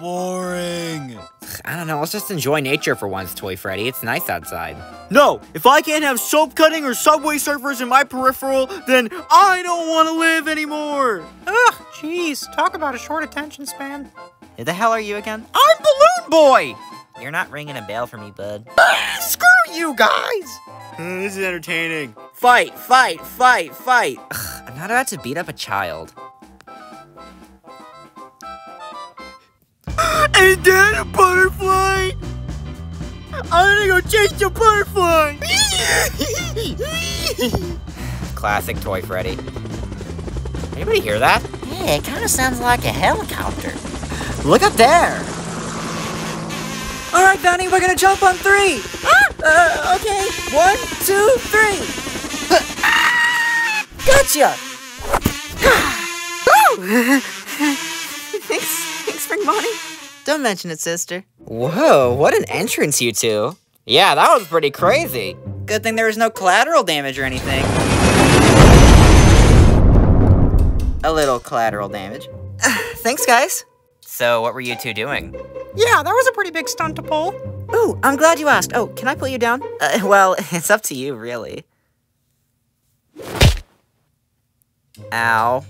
boring. I don't know, let's just enjoy nature for once, Toy Freddy. It's nice outside. No, if I can't have soap cutting or subway surfers in my peripheral, then I don't want to live anymore. Ugh, jeez, talk about a short attention span. Who the hell are you again? I'm Balloon Boy! You're not ringing a bell for me, bud. Screw you guys! Uh, this is entertaining. Fight, fight, fight, fight. Ugh, I'm not about to beat up a child. Ain't that a butterfly? I'm gonna go chase the butterfly. Classic Toy Freddy. Anybody hear that? Yeah, it kind of sounds like a helicopter. Look up there! All right, Vanny, we're gonna jump on three. Uh, okay. One, two, three. Gotcha! thanks, thanks, Spring Bonnie. Don't mention it, sister. Whoa, what an entrance, you two. Yeah, that was pretty crazy. Good thing there was no collateral damage or anything. A little collateral damage. Thanks, guys. So, what were you two doing? Yeah, that was a pretty big stunt to pull. Ooh, I'm glad you asked. Oh, can I pull you down? Uh, well, it's up to you, really. Ow.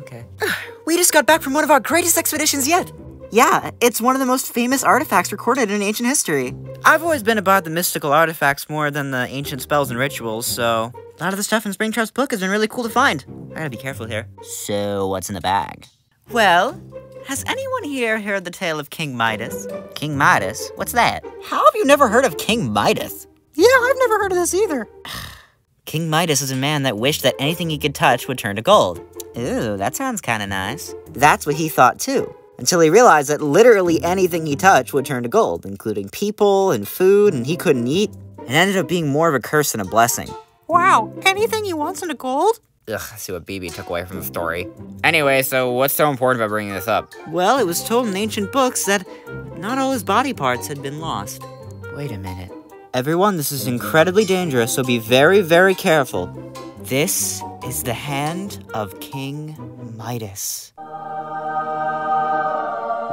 Okay. We just got back from one of our greatest expeditions yet. Yeah, it's one of the most famous artifacts recorded in ancient history. I've always been about the mystical artifacts more than the ancient spells and rituals, so a lot of the stuff in Springtrap's book has been really cool to find. I gotta be careful here. So, what's in the bag? Well, has anyone here heard the tale of King Midas? King Midas? What's that? How have you never heard of King Midas? Yeah, I've never heard of this either. King Midas is a man that wished that anything he could touch would turn to gold. Ooh, that sounds kinda nice. That's what he thought too. Until he realized that literally anything he touched would turn to gold, including people and food, and he couldn't eat. It ended up being more of a curse than a blessing. Wow, anything he wants into gold? Ugh, I see what BB took away from the story. Anyway, so what's so important about bringing this up? Well, it was told in ancient books that not all his body parts had been lost. Wait a minute. Everyone, this is incredibly dangerous, so be very, very careful. This is the hand of King Midas.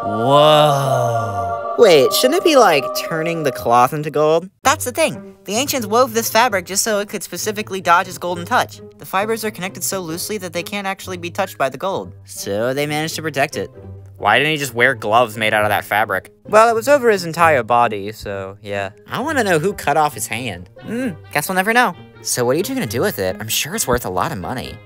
Whoa. Wait, shouldn't it be like turning the cloth into gold? That's the thing. The ancients wove this fabric just so it could specifically dodge its golden touch. The fibers are connected so loosely that they can't actually be touched by the gold. So they managed to protect it. Why didn't he just wear gloves made out of that fabric? Well, it was over his entire body, so yeah. I want to know who cut off his hand. Hmm, guess we'll never know. So what are you two gonna do with it? I'm sure it's worth a lot of money.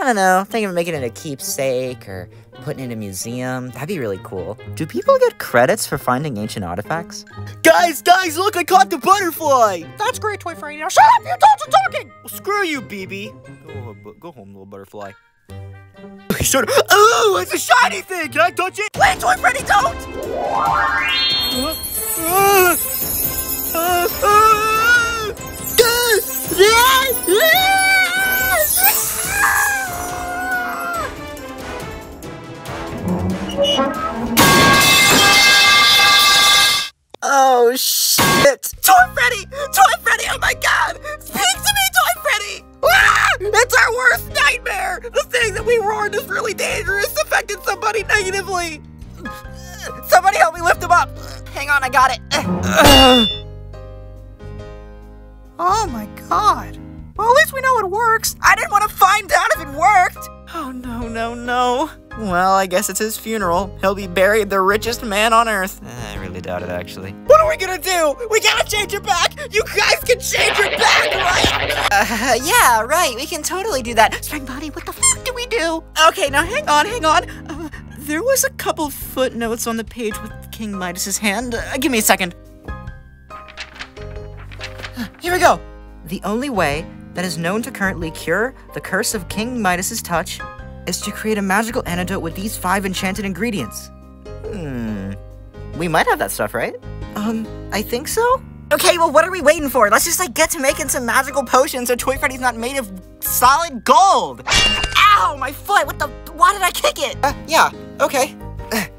I don't know, thinking of making it a keepsake or putting it in a museum. That'd be really cool. Do people get credits for finding ancient artifacts? Guys, guys, look, I caught the butterfly. That's great, Toy Freddy. Now shut up, you adults are talking! Well, screw you, BB. Go, home- go home, little butterfly. Shut up. Ooh, it's a shiny thing. Can I touch it? Wait, Toy Freddy, don't! Uh, uh, uh, uh, Oh shit! Toy Freddy! Toy Freddy, oh my god! Speak to me, Toy Freddy! Ah! It's our worst nightmare! The thing that we roared is really dangerous, affected somebody negatively! Somebody help me lift him up! Hang on, I got it! Oh my god! Well, at least we know it works! I didn't want to find out if it worked! Oh no, no, no. Well, I guess it's his funeral. He'll be buried the richest man on earth. I really doubt it, actually. What are we gonna do? We gotta change it back! You guys can change it back, right? Uh, yeah, right. We can totally do that. Spring Bonnie, what the fuck do we do? Okay, now hang on, hang on. Uh, there was a couple footnotes on the page with King Midas's hand. Uh, give me a second. Here we go. The only way that is known to currently cure the curse of King Midas's touch is to create a magical antidote with these five enchanted ingredients. Hmm. We might have that stuff, right? Um, I think so. Okay, well, what are we waiting for? Let's just like get to making some magical potions so Toy Freddy's not made of solid gold. Ow, my foot! What the? Why did I kick it? Uh, yeah. Okay.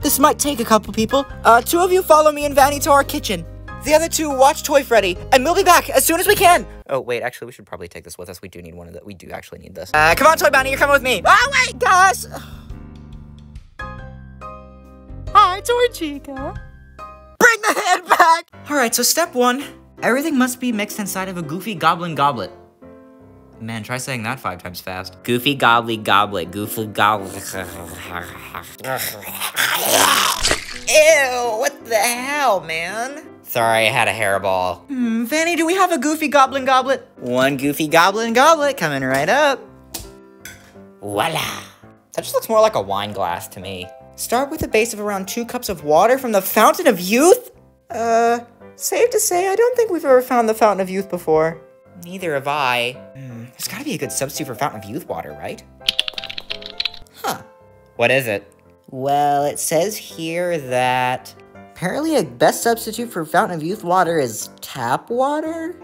This might take a couple people. Uh, two of you follow me and Vanny to our kitchen. The other two watch Toy Freddy, and we'll be back as soon as we can. Oh wait, actually, we should probably take this with us. We do need one of the. We do actually need this. Uh, come on, Toy Bonnie, you're coming with me. Oh wait, guys. Toy Chica. Bring the head back! Alright, so step one everything must be mixed inside of a goofy goblin goblet. Man, try saying that five times fast. Goofy gobbly goblet, goofy goblet. Ew, what the hell, man? Sorry, I had a hairball. Hmm, Vanny, do we have a goofy goblin goblet? One goofy goblin goblet coming right up. Voila. That just looks more like a wine glass to me. Start with a base of around two cups of water from the Fountain of Youth? Uh, safe to say, I don't think we've ever found the Fountain of Youth before. Neither have I. Hmm, there's gotta be a good substitute for Fountain of Youth water, right? Huh. What is it? Well, it says here that apparently a best substitute for Fountain of Youth water is tap water?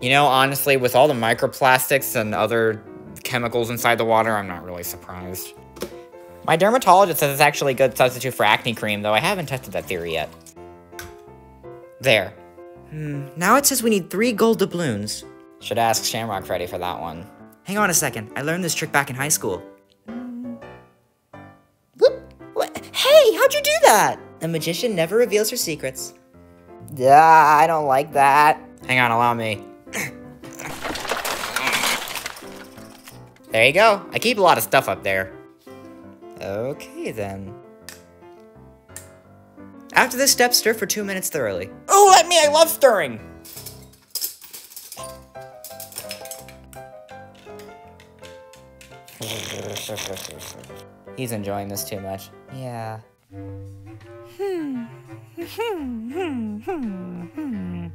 You know, honestly, with all the microplastics and other chemicals inside the water, I'm not really surprised. My dermatologist says it's actually a good substitute for acne cream, though I haven't tested that theory yet. There. Hmm, now it says we need three gold doubloons. Should ask Shamrock Freddy for that one. Hang on a second, I learned this trick back in high school. Whoop! What? Hey, how'd you do that? A magician never reveals her secrets. Yeah, I don't like that. Hang on, allow me. there you go. I keep a lot of stuff up there. Okay, then. After this step, stir for two minutes thoroughly. Oh, let me! I love stirring! He's enjoying this too much. Yeah. Hmm, hmm, hmm,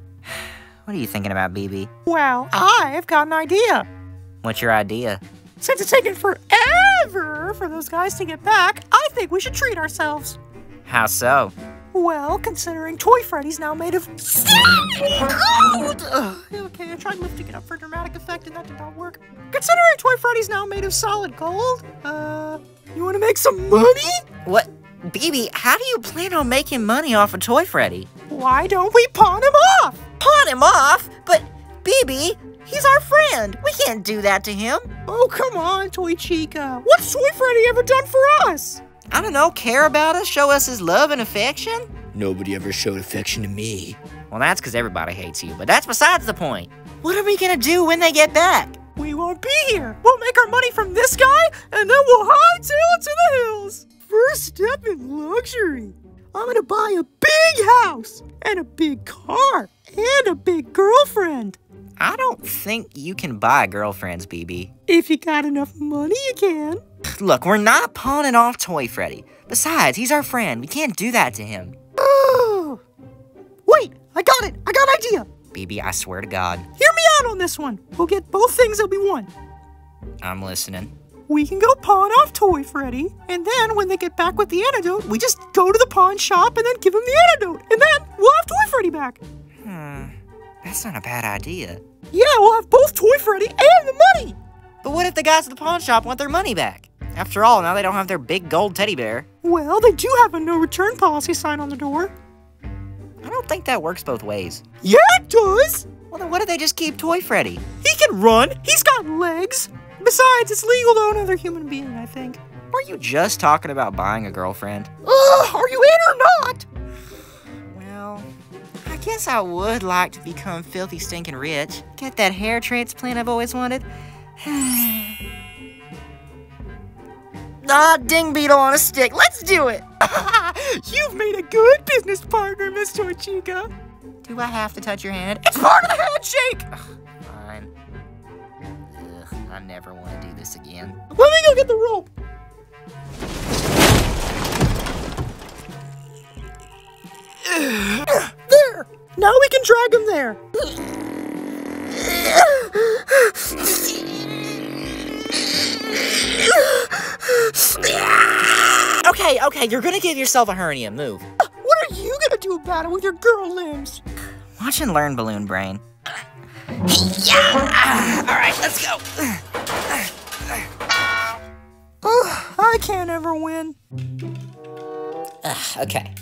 what are you thinking about, BB? Well, I've got an idea. What's your idea? Since it's taken forever for those guys to get back, I think we should treat ourselves. How so? Well, considering Toy Freddy's now made of gold. Okay, I tried lifting it up for dramatic effect and that did not work. Considering Toy Freddy's now made of solid gold, uh, you want to make some money? What? BB, how do you plan on making money off of Toy Freddy? Why don't we pawn him off? Pawn him off? But, BB, he's our friend. We can't do that to him. Oh, come on, Toy Chica. What's Toy Freddy ever done for us? I don't know, care about us, show us his love and affection? Nobody ever showed affection to me. Well, that's because everybody hates you, but that's besides the point. What are we gonna do when they get back? We won't be here. We'll make our money from this guy, and then we'll hightail it to the hills. First step in luxury. I'm gonna buy a big house, and a big car, and a big girlfriend. I don't think you can buy girlfriends, BB. If you got enough money, you can. Look, we're not pawning off Toy Freddy. Besides, he's our friend. We can't do that to him. Wait, I got it. I got an idea. BB, I swear to God, Hear me out on this one. We'll get both things that we want. I'm listening. We can go pawn off Toy Freddy, and then when they get back with the antidote, we just go to the pawn shop and then give them the antidote, and then we'll have Toy Freddy back. Hmm, that's not a bad idea. Yeah, we'll have both Toy Freddy and the money. But what if the guys at the pawn shop want their money back? After all, now they don't have their big gold teddy bear. Well, they do have a no return policy sign on the door. I don't think that works both ways. Yeah, it does. Well, then what if they just keep Toy Freddy? He can run. He's got legs. Besides, it's legal to own another human being, I think. Were you just talking about buying a girlfriend? Ugh, are you in or not? Well, I guess I would like to become filthy stinking rich. Get that hair transplant I've always wanted. ah, ding beetle on a stick. Let's do it. You've made a good business partner, Miss Toy Chica. Do I have to touch your hand? It's part of the handshake. Fine. Ugh, I never want to do this again. Let me go get the rope. There! Now we can drag him there. Okay, okay, you're gonna give yourself a hernia. Move. What are you gonna do about it with your girl limbs? Watch and learn, balloon brain. yeah! Alright, let's go. I can't ever win. Okay.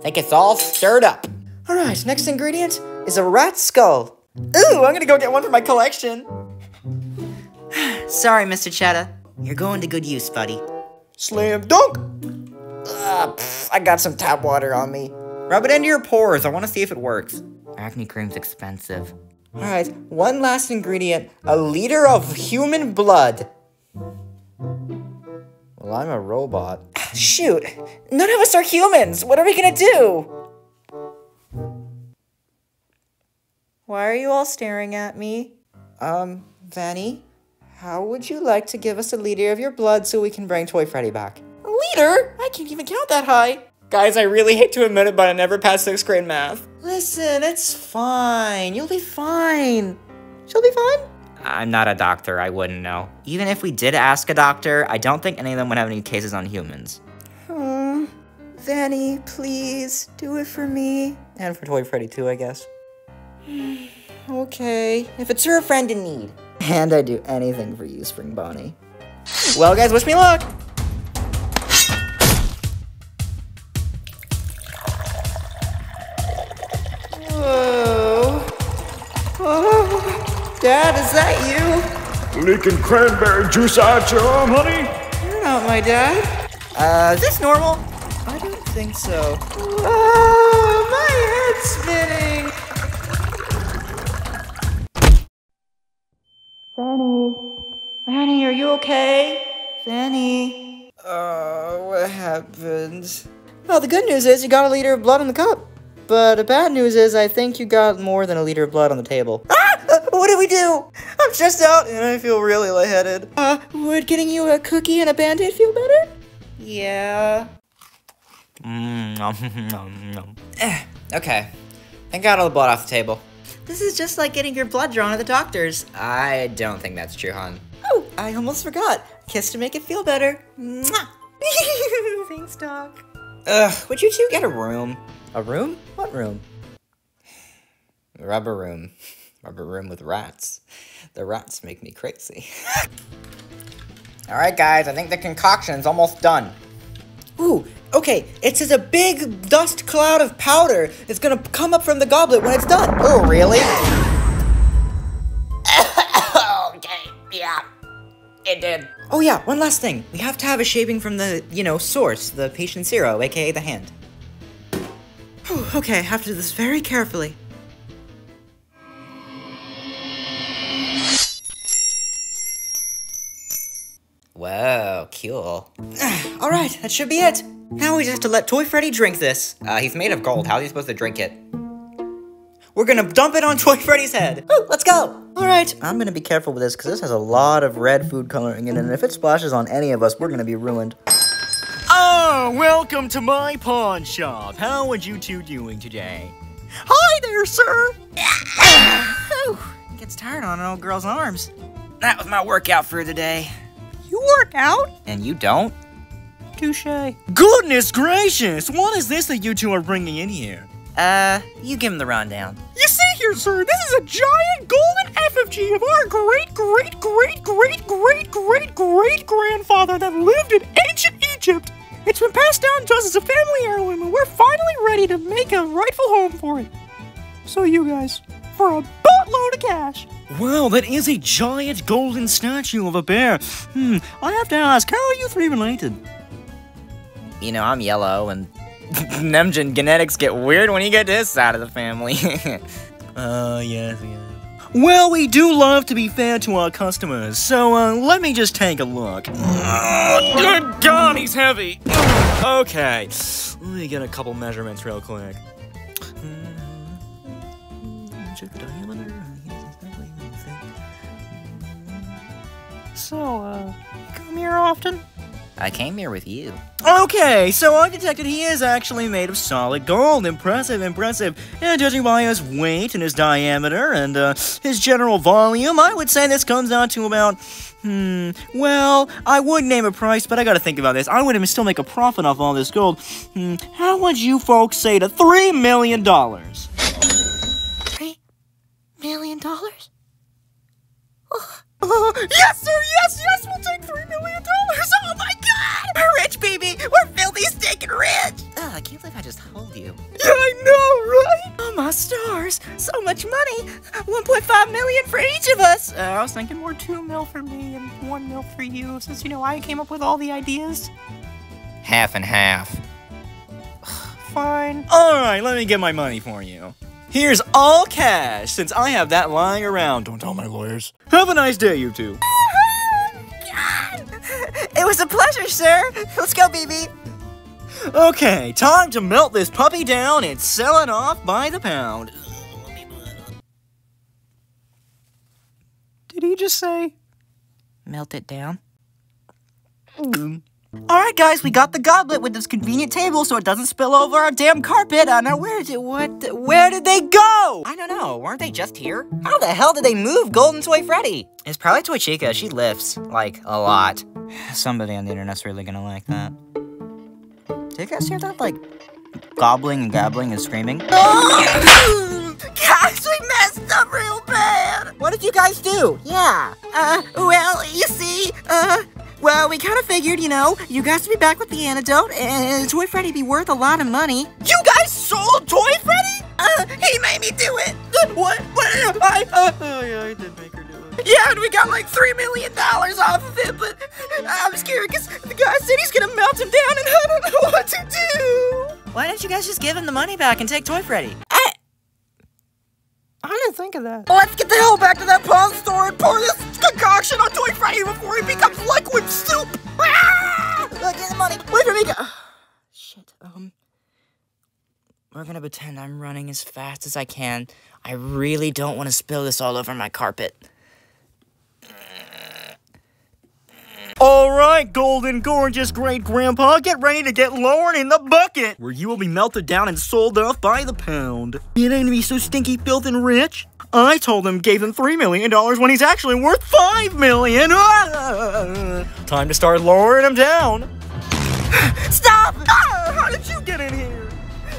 Think it's all stirred up. All right, next ingredient is a rat skull. Ooh, I'm gonna go get one for my collection. Sorry, Mr. Cheddar. You're going to good use, buddy. Slam dunk. Uh, pff, I got some tap water on me. Rub it into your pores. I want to see if it works. Acne cream's expensive. All right, one last ingredient a liter of human blood. Well, I'm a robot. Shoot, none of us are humans. What are we gonna do? Why are you all staring at me? Um, Vanny, how would you like to give us a liter of your blood so we can bring Toy Freddy back? A liter? I can't even count that high. Guys, I really hate to admit it, but I never passed sixth grade math. Listen, it's fine. You'll be fine. She'll be fine. I'm not a doctor. I wouldn't know. Even if we did ask a doctor, I don't think any of them would have any cases on humans. Hmm. Vanny, please, do it for me. And for Toy Freddy too, I guess. okay. If it's your friend in need. And I'd do anything for you, Spring Bonnie. Well, guys, wish me luck! Dad, is that you? Leaking cranberry juice out your arm, honey? You're not my dad. Uh, is this normal? I don't think so. Oh, my head's spinning. Vanny. Vanny, are you okay? Vanny. Uh, what happened? Well, the good news is you got a liter of blood in the cup. But the bad news is I think you got more than a liter of blood on the table. Ah! Uh, what do we do? I'm stressed out and I feel really lightheaded. Uh, would getting you a cookie and a band-aid feel better? Yeah. Mm, nom, nom, nom. Eh, okay. I got all the blood off the table. This is just like getting your blood drawn at the doctor's. I don't think that's true, hon. Oh, I almost forgot. Kiss to make it feel better. Mwah. Thanks, Doc. Ugh, would you two get a room? A room? What room? Rubber room. Rubber room with rats. The rats make me crazy. Alright guys, I think the concoction's almost done. Ooh, okay, it says a big dust cloud of powder is gonna come up from the goblet when it's done. Oh, really? okay, yeah, it did. Oh yeah, one last thing. We have to have a shaving from the, you know, source, the patient zero, aka the hand. Whew, okay, I have to do this very carefully. Whoa, cool. Alright, that should be it. Now we just have to let Toy Freddy drink this. Uh, he's made of gold. How's he supposed to drink it? We're gonna dump it on Toy Freddy's head. Woo, let's go. Alright, I'm gonna be careful with this because this has a lot of red food coloring in it, and if it splashes on any of us, we're gonna be ruined. Oh, welcome to my pawn shop. How are you two doing today? Hi there, sir. It gets tired on an old girl's arms. That was my workout for today. You work out? And you don't? Touche. Goodness gracious! What is this that you two are bringing in here? Uh, you give him the rundown. You see here, sir, this is a giant golden effigy of our great, great, great, great, great, great, great grandfather that lived in ancient Egypt. It's been passed down to us as a family heirloom, and we're finally ready to make a rightful home for it. So, you guys, for a buttload of cash. Wow, that is a giant golden statue of a bear. Hmm, I have to ask, how are you three related? You know, I'm yellow, and Nemgen genetics get weird when you get to his side of the family. Uh, yes, yes. Well, we do love to be fair to our customers, so uh, let me just take a look. Oh, good God, he's heavy. Okay, let me get a couple measurements real quick. Check the diameter. So, uh, come here often? I came here with you. Okay, so I detected he is actually made of solid gold. Impressive, impressive. And judging by his weight and his diameter and uh, his general volume, I would say this comes out to about. Hmm. Well, I would name a price, but I gotta think about this. I would still make a profit off all this gold. Hmm. How would you folks say to three million dollars? Three million dollars? Oh, yes, sir, yes, yes, we'll take three million dollars. Oh my god! We're rich, baby! We're filthy, stinking rich! Ugh, I can't believe I just told you. Yeah, I know, right? Oh my stars, so much money. 1.5 million for each of us. Uh, I was thinking more two mil for me and one mil for you, since you know I came up with all the ideas. Half and half. fine. Alright, let me get my money for you. Here's all cash, since I have that lying around. Don't tell my lawyers. Have a nice day, you two. It was a pleasure, sir. Let's go, BB. Okay, time to melt this puppy down and sell it off by the pound. Did he just say? Melt it down. Mm. Alright, guys, we got the goblet with this convenient table so it doesn't spill over our damn carpet. Uh, now, where did, what, where did they go? I don't know. Weren't they just here? How the hell did they move Golden Toy Freddy? It's probably Toy Chica. She lifts, like, a lot. Somebody on the internet's really gonna like that. Did you guys hear that, like, gobbling and gabbling and screaming? Guys, we messed up real bad. What did you guys do? Yeah. Uh, well, you see, uh, well, we kind of figured, you know, you guys would be back with the antidote, and Toy Freddy be worth a lot of money. You guys sold Toy Freddy? Uh, he made me do it. What? What? I, uh, Oh, yeah, I did make her do it. yeah, and we got like three million dollars off of it, but I'm scared because the guy said he's gonna melt him down, and I don't know what to do. Why don't you guys just give him the money back and take Toy Freddy? I didn't think of that. Let's get the hell back to that pawn store and pour this concoction on Toy Freddy before he becomes liquid soup. Ah! Uh, get the money. Wait for me. Go- Shit, um. We're gonna pretend I'm running as fast as I can. I really don't want to spill this all over my carpet. All right, golden, gorgeous great grandpa, get ready to get lowered in the bucket, where you will be melted down and sold off by the pound. You ain't gonna be so stinky, filth, and rich. I told him gave him three million dollars when he's actually worth five million. Ah! Time to start lowering him down. Stop! Ah, how did you get in here?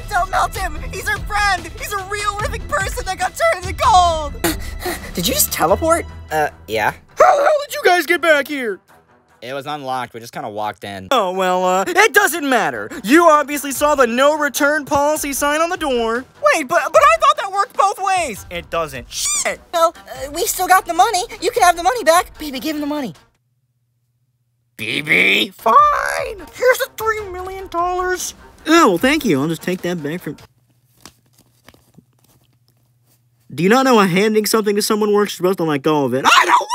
Don't melt him. He's our friend. He's a real living person that got turned into gold. Did you just teleport? Uh, yeah. How the hell did you guys get back here? It was unlocked. We just kind of walked in. Oh, well, uh, it doesn't matter. You obviously saw the no return policy sign on the door. Wait, but but I thought that worked both ways. It doesn't. Shit. Well, uh, we still got the money. You can have the money back. Baby, give him the money. BB, fine. Here's the three million dollars. Oh, well, thank you. I'll just take that back from. Do you not know how handing something to someone works? You're supposed to let go of it. I don't want to.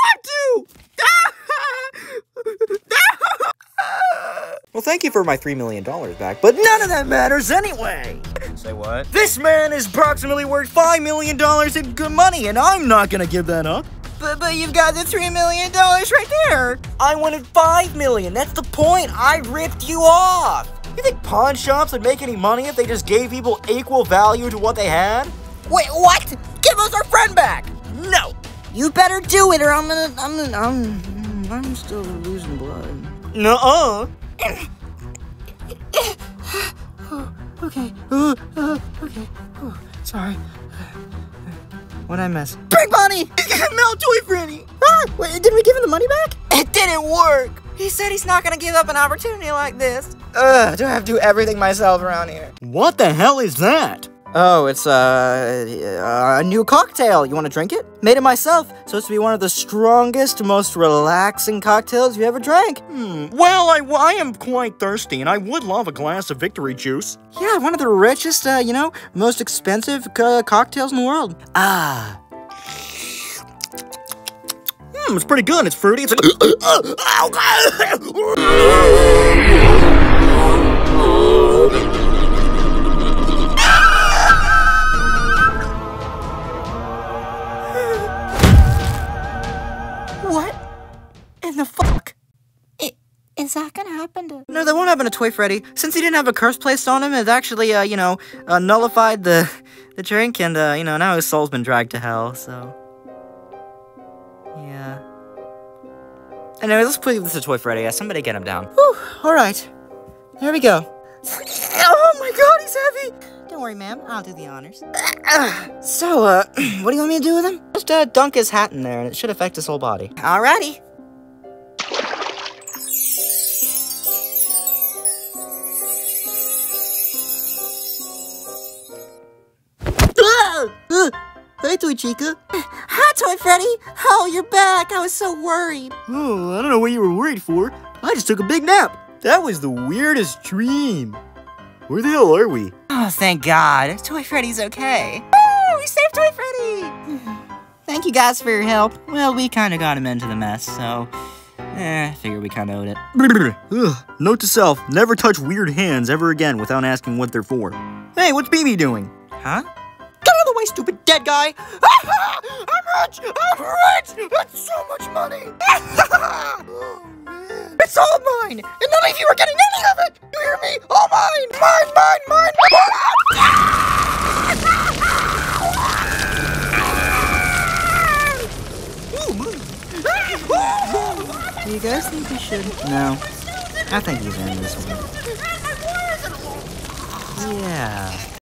well, thank you for my three million dollars back, but none of that matters anyway. Say what? This man is approximately worth five million dollars in good money, and I'm not gonna give that up. But, but you've got the three million dollars right there. I wanted 5 million, That's the point. I ripped you off. You think pawn shops would make any money if they just gave people equal value to what they had? Wait, what? Give us our friend back. No. You better do it, or I'm gonna, I'm, gonna, I'm, I'm still losing blood. No. -uh. Okay. Uh, uh, okay. Oh, sorry. What'd I miss? Big money! Melt Toy Freddy! Ah, wait, did we give him the money back? It didn't work! He said he's not gonna give up an opportunity like this. Ugh, do I have to do everything myself around here? What the hell is that? Oh, it's uh, a new cocktail. You want to drink it? Made it myself. Supposed to be one of the strongest, most relaxing cocktails you ever drank. Hmm. Well, I, I am quite thirsty, and I would love a glass of victory juice. Yeah, one of the richest, uh, you know, most expensive uh, cocktails in the world. Ah, Hmm, it's pretty good. It's fruity. It's What that gonna happen to... no, that won't happen to Toy Freddy. Since he didn't have a curse placed on him, it actually, uh, you know, uh, nullified the the drink, and uh, you know, now his soul's been dragged to hell. So, yeah. Anyway, let's put this to Toy Freddy. Uh, somebody get him down. Whew, all right. Here we go. Oh my god, he's heavy! Don't worry, ma'am. I'll do the honors. So, uh, what do you want me to do with him? Just uh, dunk his hat in there, and it should affect his whole body. Alrighty. Hey, Toy Chica. Hi, Toy Freddy. Oh, you're back. I was so worried. Oh, I don't know what you were worried for. I just took a big nap. That was the weirdest dream. Where the hell are we? Oh, Oh, thank God. Toy Freddy's okay. Woo! We saved Toy Freddy! Thank you guys for your help. Well, we kind of got him into the mess, so... Eh, I figure we kind of owed it. Ugh. Note to self, never touch weird hands ever again without asking what they're for. Hey, what's BB doing? Huh? Get out of the way, stupid dead guy! I'm rich! I'm rich! That's so much money! oh. It's all mine! And none of you are getting any of it! You hear me? All mine! Mine, mine, mine! Do you guys think we should? No. I think he's in this one. Yeah.